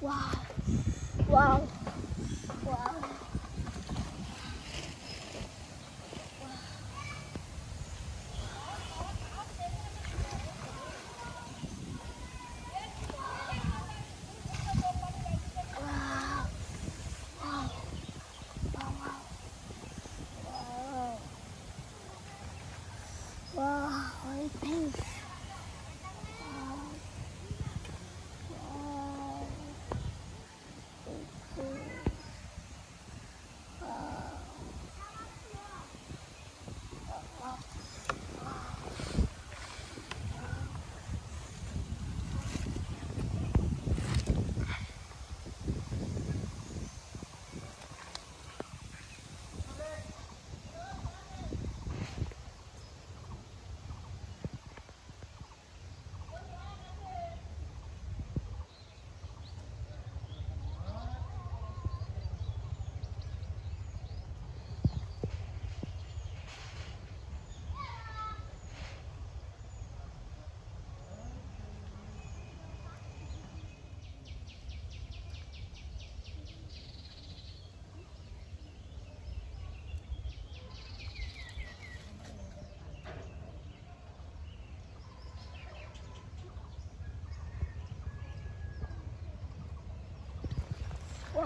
Wow. Wow. Wow. Wow, what.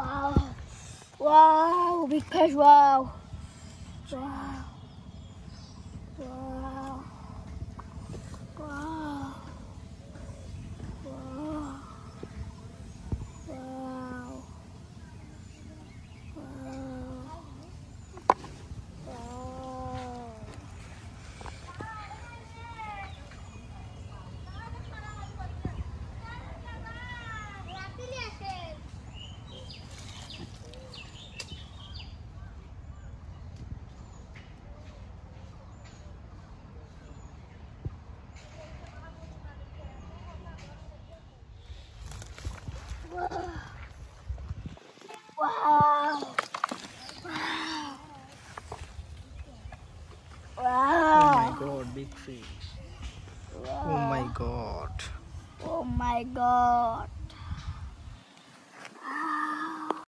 Wow. Wow. Big fish. Wow. Wow. Fish. Oh my god. Oh my god.